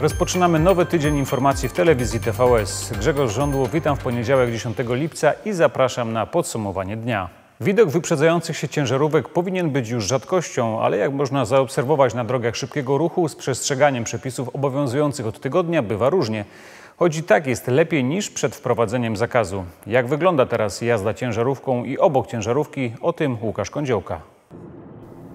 Rozpoczynamy nowy tydzień informacji w telewizji TVS. Grzegorz Żądło, witam w poniedziałek 10 lipca i zapraszam na podsumowanie dnia. Widok wyprzedzających się ciężarówek powinien być już rzadkością, ale jak można zaobserwować na drogach szybkiego ruchu, z przestrzeganiem przepisów obowiązujących od tygodnia bywa różnie. Choć i tak jest lepiej niż przed wprowadzeniem zakazu. Jak wygląda teraz jazda ciężarówką i obok ciężarówki, o tym Łukasz Kądziołka.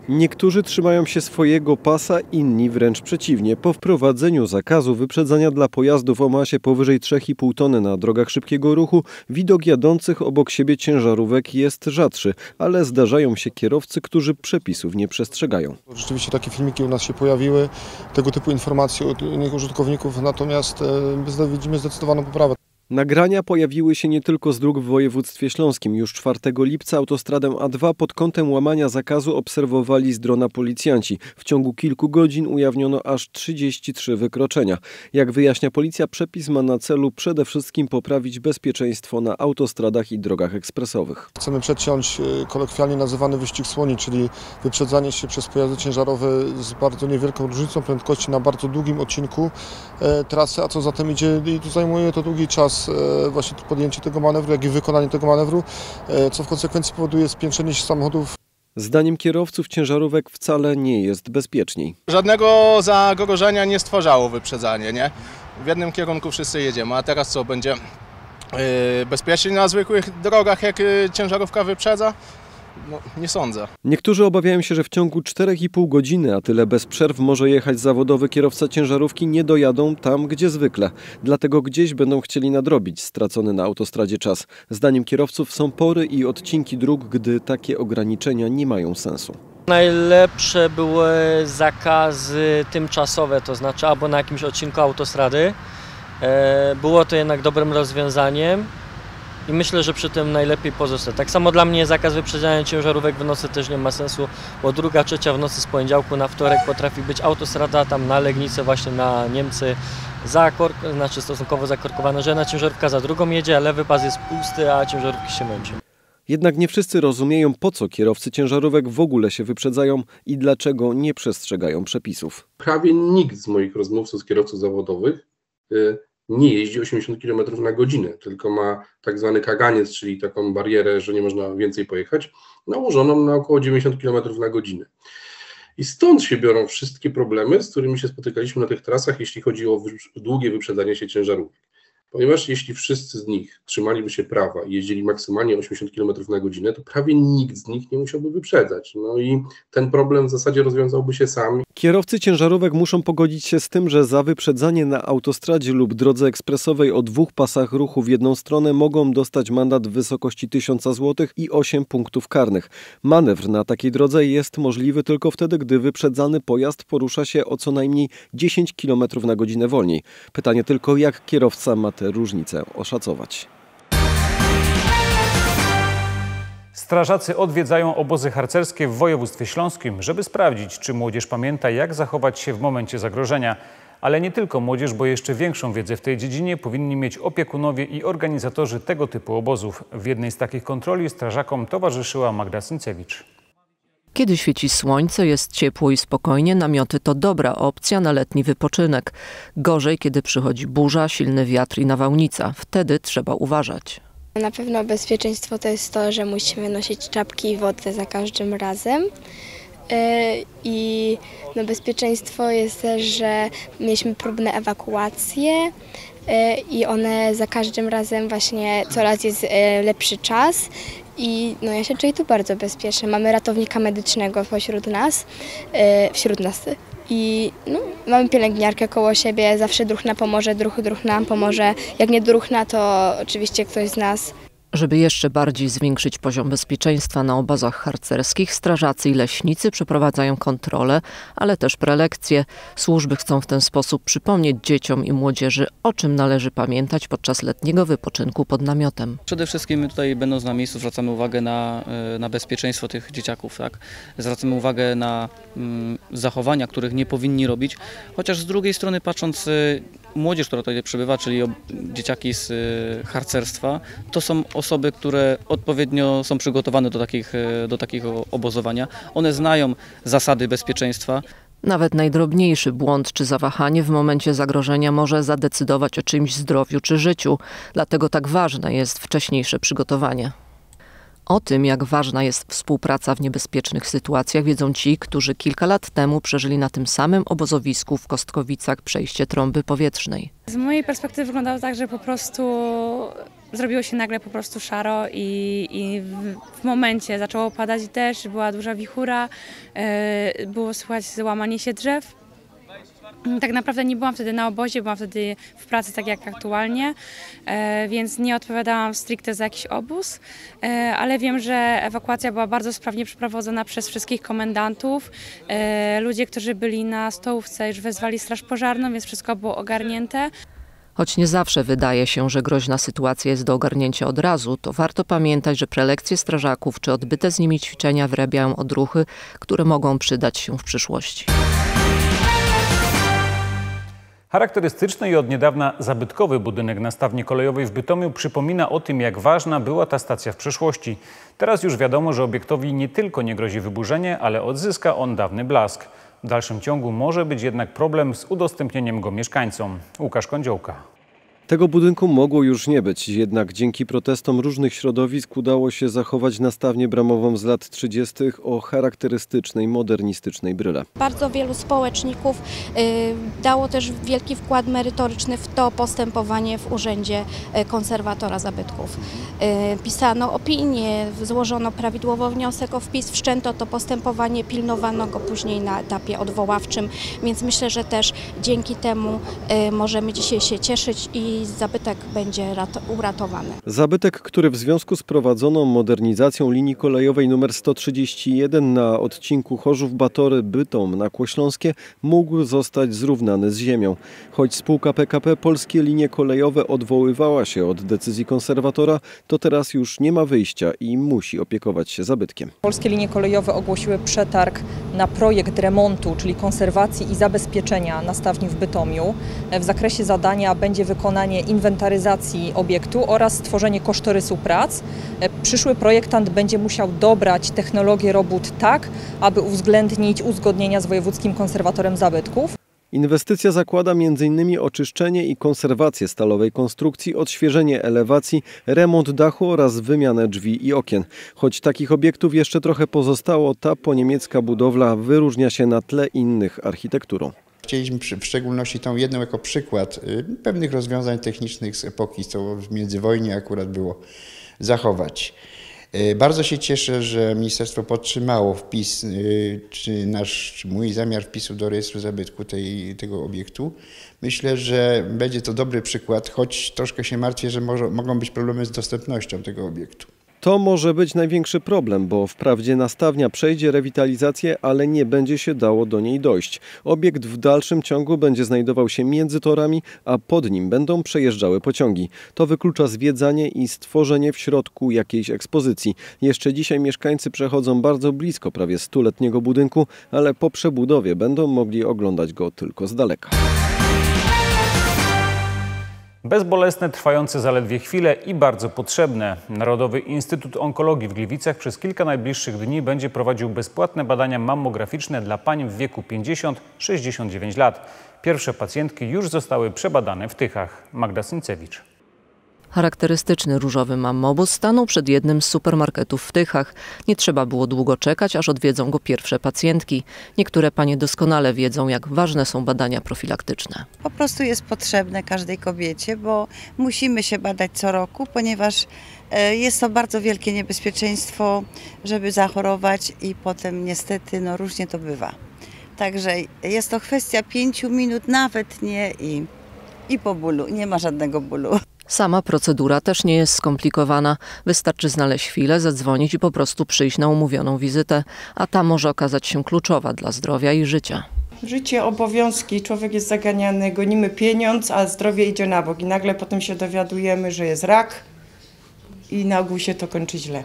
Niektórzy trzymają się swojego pasa, inni wręcz przeciwnie. Po wprowadzeniu zakazu wyprzedzania dla pojazdów o masie powyżej 3,5 tony na drogach szybkiego ruchu, widok jadących obok siebie ciężarówek jest rzadszy, ale zdarzają się kierowcy, którzy przepisów nie przestrzegają. Rzeczywiście takie filmiki u nas się pojawiły, tego typu informacje od innych użytkowników, natomiast e, widzimy zdecydowaną poprawę. Nagrania pojawiły się nie tylko z dróg w województwie śląskim. Już 4 lipca autostradę A2 pod kątem łamania zakazu obserwowali z drona policjanci. W ciągu kilku godzin ujawniono aż 33 wykroczenia. Jak wyjaśnia policja, przepis ma na celu przede wszystkim poprawić bezpieczeństwo na autostradach i drogach ekspresowych. Chcemy przedciąć e, kolokwialnie nazywany wyścig słoni, czyli wyprzedzanie się przez pojazdy ciężarowe z bardzo niewielką różnicą prędkości na bardzo długim odcinku e, trasy, a co za tym idzie, i tu zajmuje to długi czas E, właśnie podjęcie tego manewru, jak i wykonanie tego manewru, e, co w konsekwencji powoduje spiętrzenie się samochodów Zdaniem kierowców ciężarówek wcale nie jest bezpieczniej. Żadnego zagrożenia nie stwarzało wyprzedzanie, nie? W jednym kierunku wszyscy jedziemy, a teraz co, będzie yy, bezpiecznie na zwykłych drogach, jak ciężarówka wyprzedza? No, nie sądzę. Niektórzy obawiają się, że w ciągu 4,5 godziny, a tyle bez przerw może jechać zawodowy kierowca ciężarówki, nie dojadą tam, gdzie zwykle. Dlatego gdzieś będą chcieli nadrobić stracony na autostradzie czas. Zdaniem kierowców są pory i odcinki dróg, gdy takie ograniczenia nie mają sensu. Najlepsze były zakazy tymczasowe, to znaczy albo na jakimś odcinku autostrady. E, było to jednak dobrym rozwiązaniem i myślę, że przy tym najlepiej pozostać. Tak samo dla mnie zakaz wyprzedzania ciężarówek w nocy też nie ma sensu, bo druga, trzecia w nocy z poniedziałku na wtorek potrafi być autostrada tam na Legnicę, właśnie na Niemcy, zakork, znaczy stosunkowo zakorkowana, że jedna ciężarówka za drugą jedzie, a lewy pas jest pusty, a ciężarówki się męczą. Jednak nie wszyscy rozumieją, po co kierowcy ciężarówek w ogóle się wyprzedzają i dlaczego nie przestrzegają przepisów. Prawie nikt z moich rozmówców z kierowców zawodowych y, nie jeździ 80 km na godzinę, tylko ma tak zwany kaganiec, czyli taką barierę, że nie można więcej pojechać, nałożoną na około 90 km na godzinę. I stąd się biorą wszystkie problemy, z którymi się spotykaliśmy na tych trasach, jeśli chodzi o długie wyprzedzanie się ciężarówek. Ponieważ jeśli wszyscy z nich trzymaliby się prawa i jeździli maksymalnie 80 km na godzinę, to prawie nikt z nich nie musiałby wyprzedzać. No i ten problem w zasadzie rozwiązałby się sam. Kierowcy ciężarówek muszą pogodzić się z tym, że za wyprzedzanie na autostradzie lub drodze ekspresowej o dwóch pasach ruchu w jedną stronę mogą dostać mandat w wysokości 1000 zł i 8 punktów karnych. Manewr na takiej drodze jest możliwy tylko wtedy, gdy wyprzedzany pojazd porusza się o co najmniej 10 km na godzinę wolniej. Pytanie tylko, jak kierowca ma te różnice oszacować. Strażacy odwiedzają obozy harcerskie w województwie śląskim, żeby sprawdzić, czy młodzież pamięta, jak zachować się w momencie zagrożenia. Ale nie tylko młodzież, bo jeszcze większą wiedzę w tej dziedzinie powinni mieć opiekunowie i organizatorzy tego typu obozów. W jednej z takich kontroli strażakom towarzyszyła Magda Syncewicz. Kiedy świeci słońce, jest ciepło i spokojnie, namioty to dobra opcja na letni wypoczynek. Gorzej, kiedy przychodzi burza, silny wiatr i nawałnica. Wtedy trzeba uważać. Na pewno bezpieczeństwo to jest to, że musimy nosić czapki i wodę za każdym razem. E, I no bezpieczeństwo jest też, że mieliśmy próbne ewakuacje e, i one za każdym razem właśnie coraz jest e, lepszy czas i no ja się czuję tu bardzo bezpiecznie. Mamy ratownika medycznego pośród nas, wśród nas i no, mamy pielęgniarkę koło siebie, zawsze druhna pomoże, druh, druh nam pomoże. Jak nie druhna, to oczywiście ktoś z nas żeby jeszcze bardziej zwiększyć poziom bezpieczeństwa na obozach harcerskich, strażacy i leśnicy przeprowadzają kontrole, ale też prelekcje. Służby chcą w ten sposób przypomnieć dzieciom i młodzieży, o czym należy pamiętać podczas letniego wypoczynku pod namiotem. Przede wszystkim my tutaj będąc na miejscu zwracamy uwagę na, e, na bezpieczeństwo tych dzieciaków. Tak? Zwracamy uwagę na mm, zachowania, których nie powinni robić, chociaż z drugiej strony patrząc e, młodzież, która tutaj przybywa, czyli dzieciaki z e, harcerstwa, to są osoby, które odpowiednio są przygotowane do takich, e, do takiego obozowania. One znają zasady bezpieczeństwa. Nawet najdrobniejszy błąd czy zawahanie w momencie zagrożenia może zadecydować o czymś zdrowiu czy życiu, dlatego tak ważne jest wcześniejsze przygotowanie. O tym, jak ważna jest współpraca w niebezpiecznych sytuacjach, wiedzą ci, którzy kilka lat temu przeżyli na tym samym obozowisku w Kostkowicach przejście trąby powietrznej. Z mojej perspektywy wyglądało tak, że po prostu zrobiło się nagle po prostu szaro i, i w, w, momencie zaczęło padać deszcz, była duża wichura, yy, było słychać złamanie się drzew. Tak naprawdę nie byłam wtedy na obozie, byłam wtedy w pracy tak jak aktualnie, e, więc nie odpowiadałam stricte za jakiś obóz, e, ale wiem, że ewakuacja była bardzo sprawnie przeprowadzona przez wszystkich komendantów. E, ludzie, którzy byli na stołówce już wezwali straż pożarną, więc wszystko było ogarnięte. Choć nie zawsze wydaje się, że groźna sytuacja jest do ogarnięcia od razu, to warto pamiętać, że prelekcje strażaków czy odbyte z nimi ćwiczenia wyrabiają odruchy, które mogą przydać się w przyszłości. Charakterystyczny i od niedawna zabytkowy budynek na stawni kolejowej w Bytomiu przypomina o tym, jak ważna była ta stacja w przeszłości. Teraz już wiadomo, że obiektowi nie tylko nie grozi wyburzenie, ale odzyska on dawny blask. W dalszym ciągu może być jednak problem z udostępnieniem go mieszkańcom. Łukasz Kądziołka. Tego budynku mogło już nie być, jednak dzięki protestom różnych środowisk udało się zachować nastawnię bramową z lat 30. o charakterystycznej, modernistycznej bryle. Bardzo wielu społeczników y, dało też wielki wkład merytoryczny w to postępowanie w Urzędzie y, Konserwatora Zabytków. Y, pisano opinie, złożono prawidłowo wniosek o wpis, wszczęto to postępowanie, pilnowano go później na etapie odwoławczym, więc myślę, że też dzięki temu możemy dzisiaj się cieszyć i zabytek będzie uratowany. Zabytek, który w związku z prowadzoną modernizacją linii kolejowej nr 131 na odcinku Chorzów-Batory-Bytom na Kłośląskie mógł zostać zrównany z ziemią. Choć spółka PKP Polskie Linie Kolejowe odwoływała się od decyzji konserwatora, to teraz już nie ma wyjścia i musi opiekować się zabytkiem. Polskie Linie Kolejowe ogłosiły przetarg na projekt remontu, czyli konserwacji i zabezpieczenia nastawni w Bytomiu. W zakresie zadania będzie wykonanie inwentaryzacji obiektu oraz stworzenie kosztorysu prac. E, przyszły projektant będzie musiał dobrać technologię robót tak, aby uwzględnić uzgodnienia z Wojewódzkim Konserwatorem Zabytków. Inwestycja zakłada m.in. oczyszczenie i konserwację stalowej konstrukcji, odświeżenie elewacji, remont dachu oraz wymianę drzwi i okien. Choć takich obiektów jeszcze trochę pozostało, ta poniemiecka budowla wyróżnia się na tle innych architekturą. Chcieliśmy w szczególności tą jedną jako przykład y, pewnych rozwiązań technicznych z epoki, co w międzywojnie akurat było, zachować. Y, bardzo się cieszę, że ministerstwo podtrzymało wpis, y, czy nasz, czy mój zamiar wpisu do rejestru zabytku tej, tego obiektu. Myślę, że będzie to dobry przykład, choć troszkę się martwię, że może, mogą być problemy z dostępnością tego obiektu. To może być największy problem, bo wprawdzie nastawnia przejdzie rewitalizację, ale nie będzie się dało do niej dojść. Obiekt w dalszym ciągu będzie znajdował się między torami, a pod nim będą przejeżdżały pociągi. To wyklucza zwiedzanie i stworzenie w środku jakiejś ekspozycji. Jeszcze dzisiaj mieszkańcy przechodzą bardzo blisko prawie stuletniego budynku, ale po przebudowie będą mogli oglądać go tylko z daleka. Bezbolesne, trwające zaledwie chwilę i bardzo potrzebne. Narodowy Instytut Onkologii w Gliwicach przez kilka najbliższych dni będzie prowadził bezpłatne badania mammograficzne dla pań w wieku 50-69 lat. Pierwsze pacjentki już zostały przebadane w Tychach. Magda Syncewicz. Charakterystyczny różowy mammobus stanął przed jednym z supermarketów w Tychach. Nie trzeba było długo czekać, aż odwiedzą go pierwsze pacjentki. Niektóre panie doskonale wiedzą, jak ważne są badania profilaktyczne. Po prostu jest potrzebne każdej kobiecie, bo musimy się badać co roku, ponieważ e, jest to bardzo wielkie niebezpieczeństwo, żeby zachorować i potem niestety no różnie to bywa. Także jest to kwestia pięciu minut, nawet nie i, i po bólu. Nie ma żadnego bólu. Sama procedura też nie jest skomplikowana. Wystarczy znaleźć chwilę, zadzwonić i po prostu przyjść na umówioną wizytę, a ta może okazać się kluczowa dla zdrowia i życia. Życie, obowiązki, człowiek jest zaganiany, gonimy pieniądz, a zdrowie idzie na bok i nagle potem się dowiadujemy, że jest rak i na ogół się to kończy źle.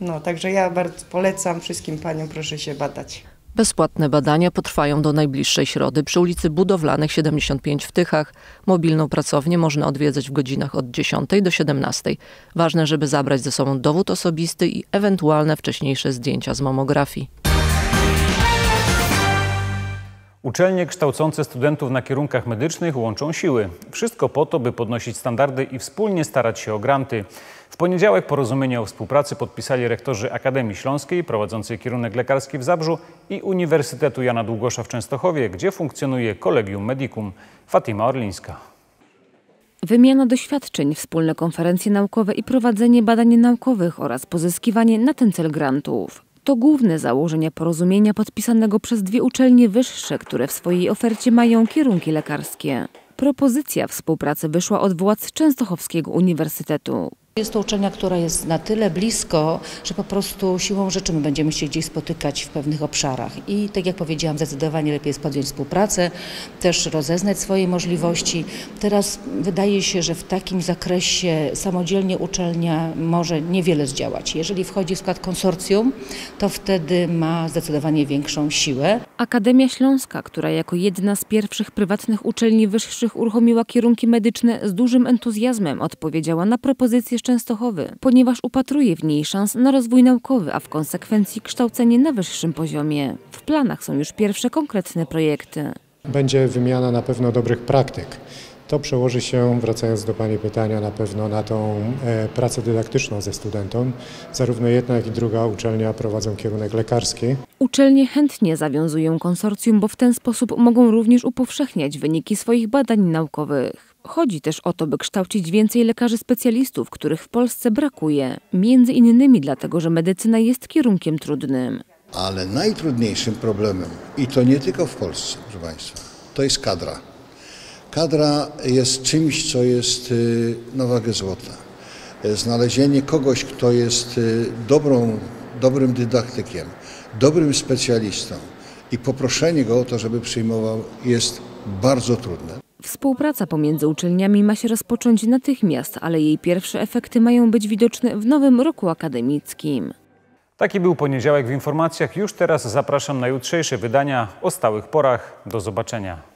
No, także ja bardzo polecam wszystkim paniom, proszę się badać. Bezpłatne badania potrwają do najbliższej środy przy ulicy Budowlanych 75 w Tychach. Mobilną pracownię można odwiedzać w godzinach od 10 do 17. Ważne, żeby zabrać ze sobą dowód osobisty i ewentualne wcześniejsze zdjęcia z mamografii. Uczelnie kształcące studentów na kierunkach medycznych łączą siły. Wszystko po to, by podnosić standardy i wspólnie starać się o granty. W poniedziałek porozumienie o współpracy podpisali rektorzy Akademii Śląskiej prowadzącej kierunek lekarski w Zabrzu i Uniwersytetu Jana Długosza w Częstochowie, gdzie funkcjonuje Collegium Medicum. Fatima Orlińska. Wymiana doświadczeń, wspólne konferencje naukowe i prowadzenie badań naukowych oraz pozyskiwanie na ten cel grantów. To główne założenia porozumienia podpisanego przez dwie uczelnie wyższe, które w swojej ofercie mają kierunki lekarskie. Propozycja współpracy wyszła od władz Częstochowskiego Uniwersytetu. Jest to uczelnia, która jest na tyle blisko, że po prostu siłą rzeczy my będziemy się gdzieś spotykać w pewnych obszarach. I tak jak powiedziałam, zdecydowanie lepiej jest podjąć współpracę, też rozeznać swoje możliwości. Teraz wydaje się, że w takim zakresie samodzielnie uczelnia może niewiele zdziałać. Jeżeli wchodzi w skład konsorcjum, to wtedy ma zdecydowanie większą siłę. Akademia Śląska, która jako jedna z pierwszych prywatnych uczelni wyższych uruchomiła kierunki medyczne z dużym entuzjazmem odpowiedziała na propozycję Częstochowy, ponieważ upatruje w niej szans na rozwój naukowy, a w konsekwencji kształcenie na wyższym poziomie. W planach są już pierwsze konkretne projekty. Będzie wymiana na pewno dobrych praktyk. To przełoży się, wracając do Pani pytania, na pewno na tą e, pracę dydaktyczną ze studentem. Zarówno jedna, jak i druga uczelnia prowadzą kierunek lekarski. Uczelnie chętnie zawiązują konsorcjum, bo w ten sposób mogą również upowszechniać wyniki swoich badań naukowych. Chodzi też o to, by kształcić więcej lekarzy specjalistów, których w Polsce brakuje. Między innymi dlatego, że medycyna jest kierunkiem trudnym. Ale najtrudniejszym problemem, i to nie tylko w Polsce, proszę Państwa, to jest kadra. Kadra jest czymś, co jest y, na wagę złota. Znalezienie kogoś, kto jest y, dobrą, dobrym dydaktykiem, dobrym specjalistą i poproszenie go o to, żeby przyjmował, jest bardzo trudne. Współpraca pomiędzy uczelniami ma się rozpocząć natychmiast, ale jej pierwsze efekty mają być widoczne w nowym roku akademickim. Taki był poniedziałek w informacjach. Już teraz zapraszam na jutrzejsze wydania o stałych porach. Do zobaczenia.